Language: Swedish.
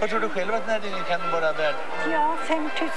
Vad tror du själv att den här ringen kan vara värd? Ja, 5 000